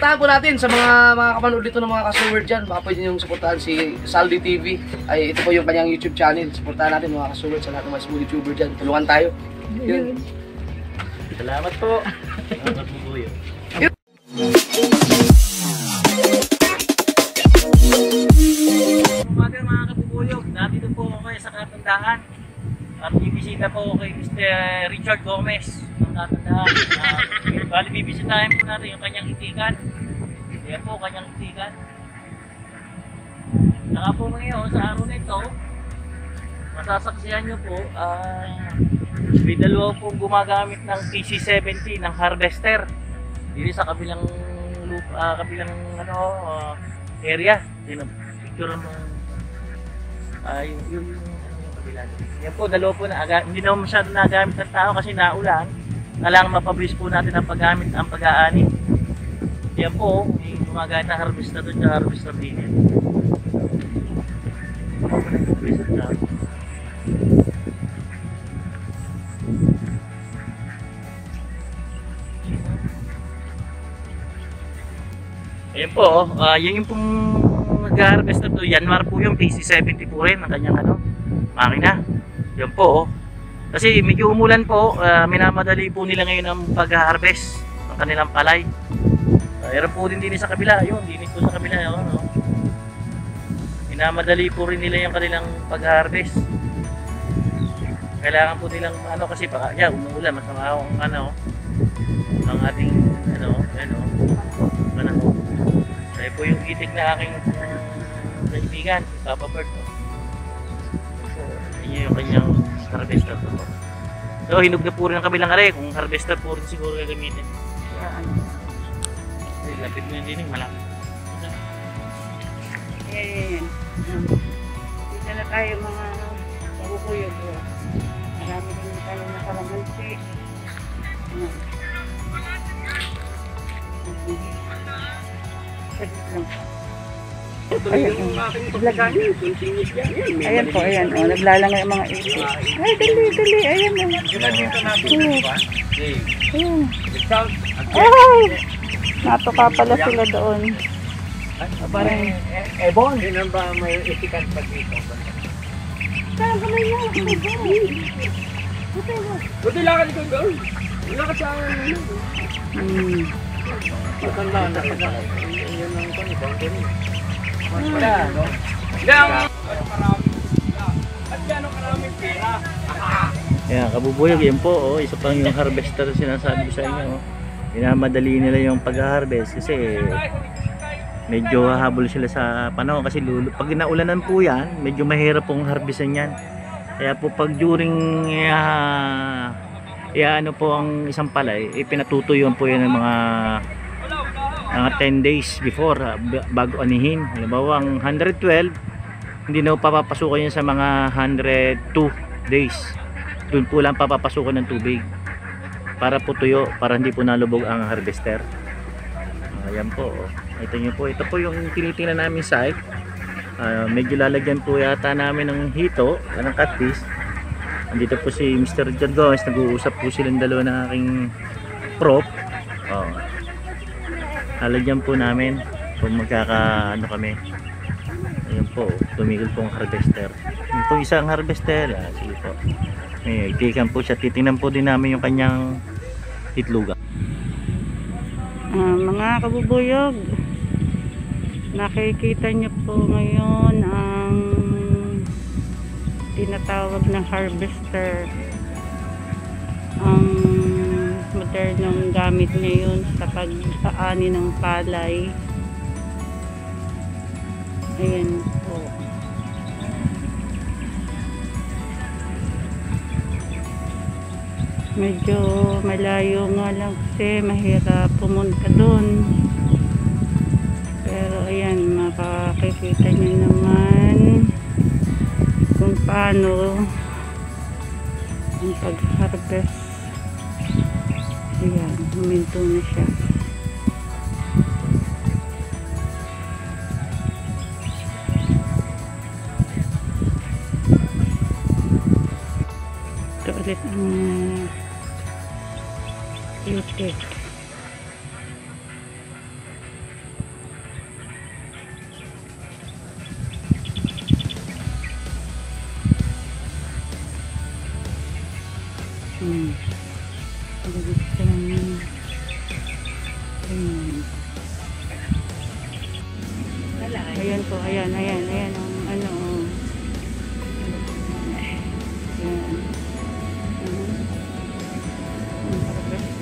supportahan po natin sa mga mga kapanood dito ng mga kasuword dyan. Baka pwede nyo supportahan si Saldi TV. Ay, ito po yung kanyang YouTube channel. Supportahan natin mga kasuword sa lahat ng mga smooth YouTuber dyan. Tulungan tayo. Yun. Salamat po. Salamat po. Umaga mga kapupuyog, nandito po ako kayo sa Katandaan. At bibisita po kay Mr. Richard Gomez ng Katandaan. Uh, bali bibisitahin po natin yung kanyang itikan. Yan po, kanyang itikan. Saka po ngayon, sa araw na ito, masasaksihan nyo po, ah, may dalawa pong gumagamit ng PC-70 ng harvester. Dito sa kabilang loop, ah, kabilang ano, ah, area. Ang picture mo. Ah, yung, yung, yung, yung kabila. Yan po, dalawa po na aga, hindi naman masyado nagamit ng tao kasi naulan. Kailangan mapabilis po natin ang paggamit ang pag-aani. Yan po, may gumagamit ng harvester doon sa harvester din. Ayan po, yun yung pong nag-harvest na to. Yanmar po yung PC70 po rin ang kanyang ano, makina. Yan po. Oh. Kasi medyo umulan po, ah, minamadali po nila ngayon ang pag-harvest ng kanilang palay. Uh, meron po din din sa kabila, yun, din po sa kabila. Yun, oh. Minamadali po rin nila yung kanilang pag-harvest. Kailangan po nilang ano kasi baka yeah, umuulan masama ang ano ang ating ano ano ano Kaya po yung itik na aking uh, kaibigan, Papa. No? So, yun yung kanyang harvester po. So, hinog na po rin ang kabilang are. Kung harvester po rin siguro gagamitin. Ay, lapit mo yung dinig, malaki. Ayan. Dito na tayo mga pagkukuyog. Marami din tayo na kalamansi. Ayan. Saglit Ayan, ayan po, ayan. Oh, naglalangay ang mga ito. Ay, dali, dali. Ayan. Oh. Ayan. Ay! Natuka pala sila doon. Parang Ebon. Yun ang ba may itikan pa dito? Saan ka may yan? Buti lang ka dito, girl. Wala ka sa ano. Hmm. Matanda na ka na. Yun ang kung ibang Yan, kabubuyog yan po. Oh. Isa pang yung harvester na sinasabi ko sa inyo. Oh. Minamadali nila yung pag-harvest kasi medyo hahabol sila sa panahon kasi lulu pag naulanan po yan, medyo mahirap pong harvestan yan. Kaya po pag during uh, ano po ang isang palay, ipinatutuyuan po yan ng mga mga 10 days before ah, b- bago anihin. Halimbawa ang 112 hindi na papapasukan yan sa mga 102 days. Doon po lang papapasukan ng tubig para po tuyo, para hindi po nalubog ang harvester. Ayan po. oh. Ito nyo po. Ito po yung tinitingnan namin site. Ah, medyo lalagyan po yata namin ng hito, ah, ng catfish. Andito po si Mr. John Gomez. Nag-uusap po silang dalawa ng aking prop. Lalagyan po namin kung magkaka ano kami. Ayun po, tumigil po ang harvester. Yung po isang harvester, ah, sige po. May itikan po siya. Titingnan po din namin yung kanyang itlugan. Ah, mga kabubuyog, nakikita niyo po ngayon ang tinatawag na harvester. Ang modernong gamit ngayon sa pag-aani ng palay. Ayan po. Medyo malayo nga lang kasi mahirap pumunta doon. Pero ayan, makakikita nyo naman kung paano ang pag-harvest. Ayan, huminto na siya. Ito ulit ang itik.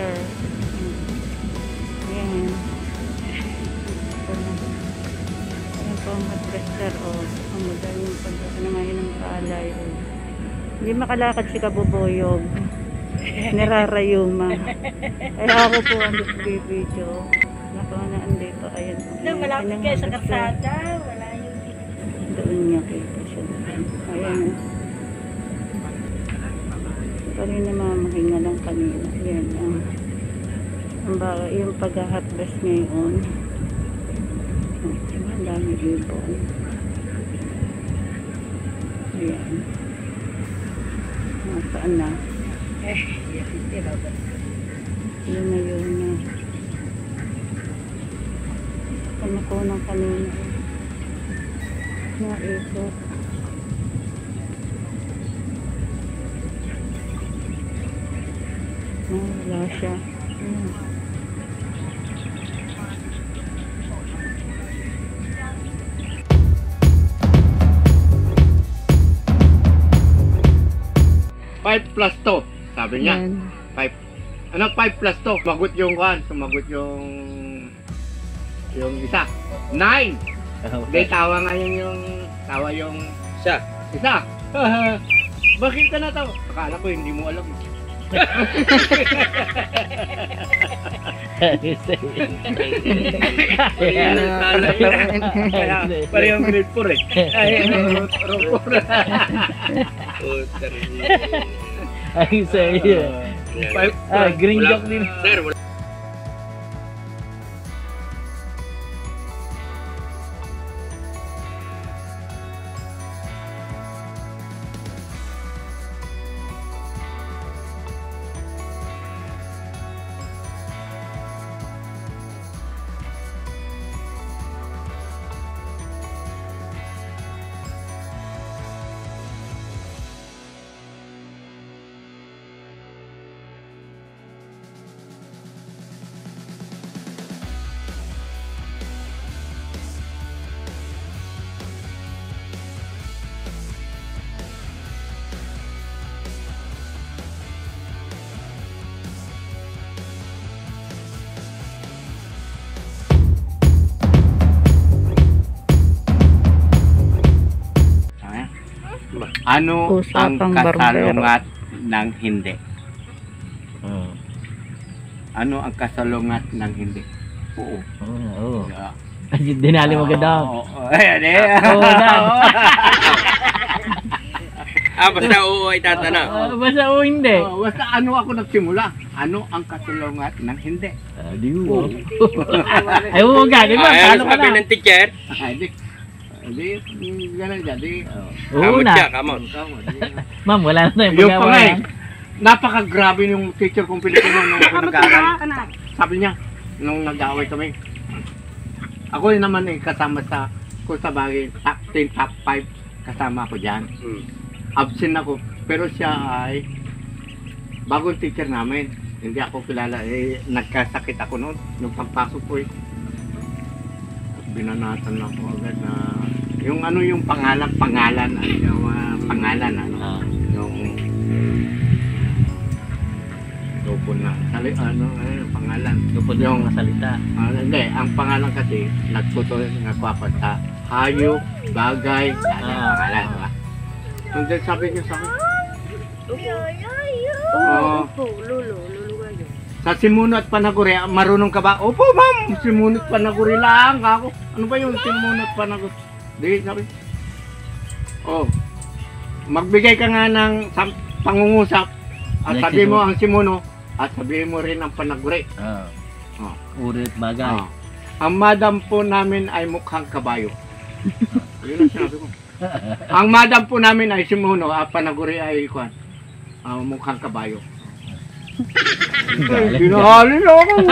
Harvester. Ayan. Ayan po ang harvester o ang modal yung pag ano ngayon ng palay. Hindi makalakad si Kabuboyog. Nirarayuma. Kaya ako po ang video. Naku na andito. Ayan. Nang malapit kayo sa karsada, wala yung Doon niya kita siya. Ayan. Kanina mamahinga lang kanina. Ayan. Ang, baka, yung pag-harvest ngayon. Ang dami ibon. Ayan. Nasaan na? Yun na yun na. Ano ko ng kanina. Naikot. Wala siya. Plus to. Sabi niya. Ayan. Five. Ano 5 plus to? Sumagot yung kan, sumagot yung yung isa. Nine. Hindi, tawa nga yun yung tawa yung Siya. isa. Bakit ka natawa? Akala ko hindi mo alam. Parehong grade 4 eh. Ay, root 4. Ay, sa iyo. Ah, plus. green Wala- joke din. Sir, wala. Ano ang Usapang kasalungat ng hindi? Oo. Ano ang kasalungat ng hindi? Oo. Oo, oo. Yeah. Dinali mo ganda. Oo, oo. Ayan eh. Oo. Ah, basta oo ay tatanong. Ah, basta o hindi. Oo, Basta ano ako nagsimula? Ano ang kasalungat ng hindi? Ah, di mo. Ay, oo nga, di ba? Ah, ano ka sabi na? ng teacher? Ay, di. Di, mm, ganun dyan. Di. Oo Kamot na. siya, kamot. Tama, di. Ma'am, wala na tayong Yung pa nga pagkawa yan. Napaka-grabe yung teacher kong Pilipino nung nag-aaral. Sabi niya, nung nag-away kami, ako yun naman eh, kasama sa, kung sa bagay, top 10, top 5, kasama ako dyan. Hmm. Absent ako. Pero siya ay, bagong teacher namin. Hindi ako kilala. Eh, nagkasakit ako noon, nung pagpasok ko eh. Binanatan ako agad na, yung ano yung pangalan, pangalan, ano, yung ah, pangalan, ano, Ah, yung Tupon na. Sali, ano, ano, yung pangalan. tupod na Yung- mga salita. Ah, hindi, ang pangalan kasi, nagputo nagpapat sa hayop, bagay, ano yung Ah. pangalan, di ba? Nung then sabi niya sa akin, Oo, opo, lulo, lulo kayo. sa Simuno at Panaguri, ah, marunong ka ba? Opo, ma'am, Simuno at Panaguri lang ako. Ano ba yung Simuno at Panaguri? Di, sabi. Oh, magbigay ka nga ng pangungusap at Yes, sabi mo ang Simuno at sabihin mo rin ang Panaguri. Ah. Ah. Uri at bagay. Ah. Ang madam po namin ay mukhang kabayo. Yun ang sinabi ko. Ang madam po namin ay simuno, at panaguri ay kwan. Ah, mukhang kabayo. Galit. Ginahali na ako.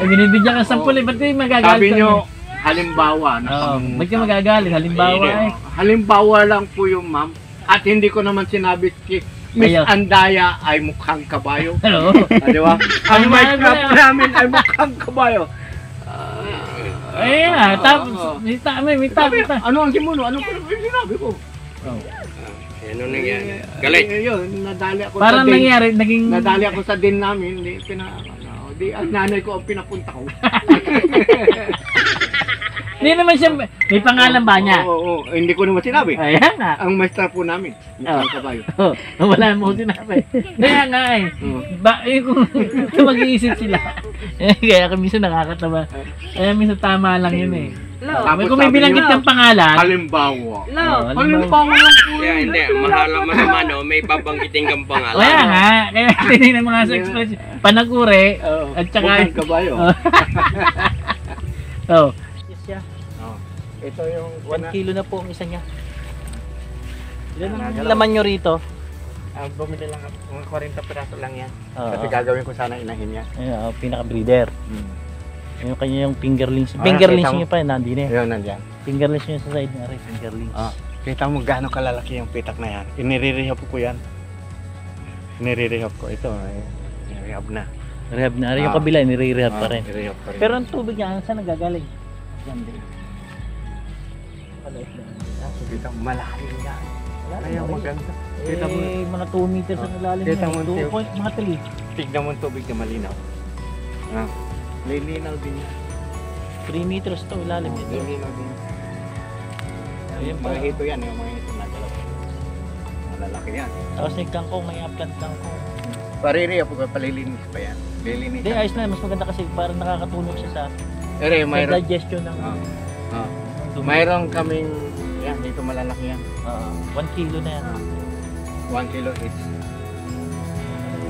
Eh, binibigyan ka sa puli, ba't kayo magagalit? Sabi nyo? Halimbawa. na pang- ba't ka magagalit? Halimbawa eh. Halimbawa lang po yung ma'am. At hindi ko naman sinabi si Miss. Andaya ay mukhang kabayo. Ano? Ah, di ba? Ang drop namin ay mukhang kabayo. Ay, ah, tapos, may tama, may tama. Sabi, ano ang simuno? Ano pa sinabi ko? Ano nangyari? Galit. Eh, yun, nadali ako Parang sa din. nangyari, naging... Nadali ako sa din namin. Di, pina, ano, di, ang nanay ko ang pinapunta ko. Hindi naman siya, may pangalan ba niya? Oo, oo, oo. hindi ko naman sinabi. Ayan nga. Ang maestra po namin, mukhang kabayo. Oh, wala mo sinabi. Kaya nga eh. Oo. Ba, eh, kung, kung mag-iisip sila. Eh, kaya kami minsan nakakatawa. Kaya minsan tama lang yun eh. Lo. Tapos kung may sabi binanggit niya, ng pangalan, Halimbawa. Lo. oh, halimbawa- Halimbawa lang po. Kaya hindi, mahala masama no, may babanggitin kang pangalan. Kaya nga, kaya tinignan mga sa expression, panagure, Oo, at saka, mukhang kabayo. oh, Oo. Ito yung 1 kilo na po ang isa niya. Ilan ang Nagalaw. laman nyo rito? Ah, bumili lang ako. Mga 40 piraso lang yan. Oo. Kasi gagawin ko sana inahin yan. Ayun, oh, pinaka-breeder. Yung kanya yung fingerlings. Ah, Fingerlings nakita mo? niya pa, nandun eh. Ayun, nandyan. Fingerlings niya sa side na rin, fingerlings. Ah. Kita mo gaano kalalaki yung pitak na yan. Inirehab ko yan. Inirehab ko. Ito, eh, inirehab na. Rehab na. Yung Ah. kabila, nire-rehab pa rin. inirehab pa rin. Pero ang tubig niya, saan nagagaling? Yan din. Kita mo, malalim yan. Ayaw Malalim. maganda. Eh, Kita mo, mga 2 meters ang ilalim Kita niya. mo, 2 Teo. point, mga 3. tignan mo yung tubig na malinaw. Ah. Lilinaw din yan. 3 meters to ilalim ito. Lilinaw din. Ayun pa. Mga hito yan, yung mga hito nagalaw. Malalaki yan. Tapos may kangkong, may upland kangkong. Pariri ako palilinis pa yan. Lilinis. Hindi, ayos na. Mas maganda kasi parang nakakatulong siya sa, Ere, sa mayroon. digestion ng Ah. Ah. dumi. Mayroon kaming, yan, dito malalaki yan. 1 kilo na yan. 1 kilo each.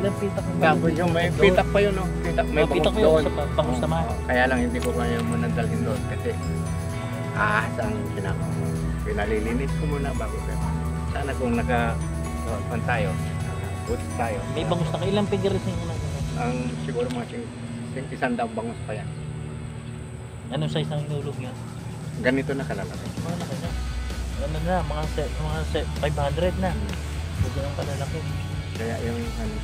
Ilang pitak ang Tapos yung may pitak pa yun, no? Pitak, may May pitak ko doon. yun sa bangus. Oo, Kaya lang hindi ko kaya muna dalhin doon kasi ah, saan kinaka pinalilinis ko muna bago ka. Sana kung naka uh, pan tayo, good tayo. May bangus na kayo. Ilang figures yung unang Ang siguro mga isang daang bangus pa yan. Anong size ng inulog niya? Ganito na kalalaki. Mga laki na. Ano na, mga, se, mga se, 500 na. Huwag yung kalalaki. Kaya yung ano,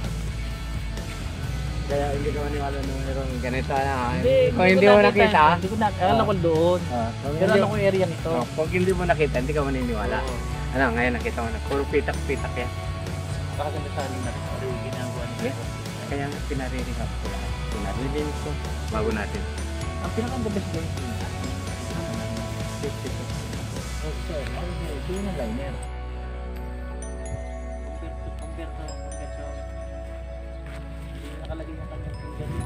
kaya hindi ko maniwala na mayroong ganito na. kung ko hindi mo nakita, Hindi ko nakita. Akala ko doon. ah, kung Pero hindi, alam ko area nito. oh, kung hindi mo nakita, hindi ka maniniwala. Ano, ngayon nakita mo na, puro pitak-pitak yan. Baka ganda sa alin na rin. Pero yung ginagawa nila. Kaya nga pinaririnig ko lahat. Pinaririnig ko bago natin. Ang pinaka-the best to Safety ko. Sir. Ito yung liner. Compare to, compare to, na nakalagay yung kanyang finger.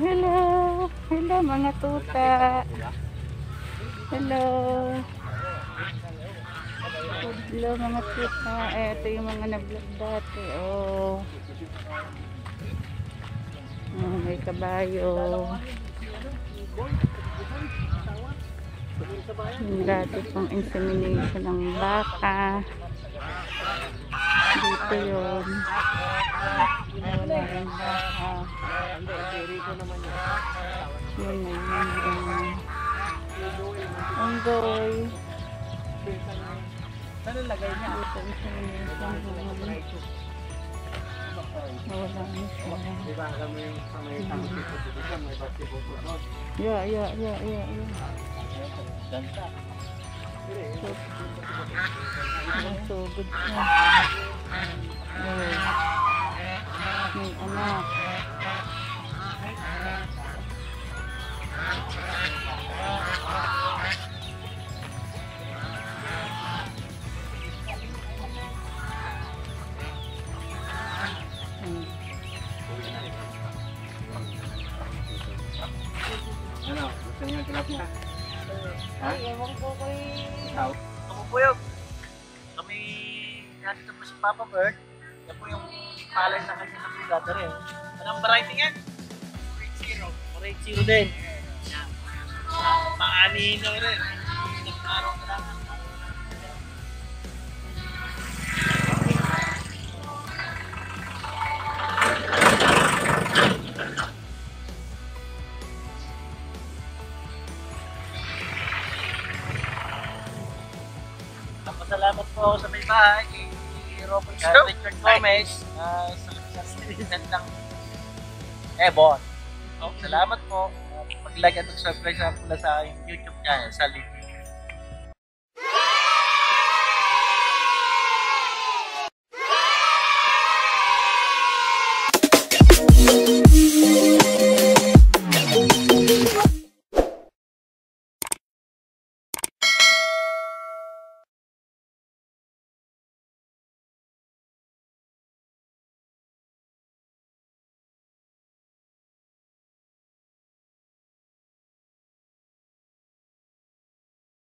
Hello. Hello mga tuta. Hello. Hello mga tuta. Eh, ito yung mga na-vlog dati. Oh. Oh, may kabayo. Yung dati pang insemination ng baka. Dito yun. Yun na yun. Unggoy. Saan nalagay niya? Dito insemination. Wala na siya. Di ba alam mo yung sa may tangkito dito may basketball court. Yeah, yeah, yeah, yeah, yeah. Ganda. So good na. Oh. Hmm. Kay... Ako po. Kami nandito po si Papa Bird. 480 din. Yan. Paanihin nyo rin. Na lang. Salamat po sa may bahay kay Robert uh, Richard Gomez uh, sa kanyang ng Ebon. So, salamat po. Pag-like at subscribe na po na sa YouTube channel, sa YouTube.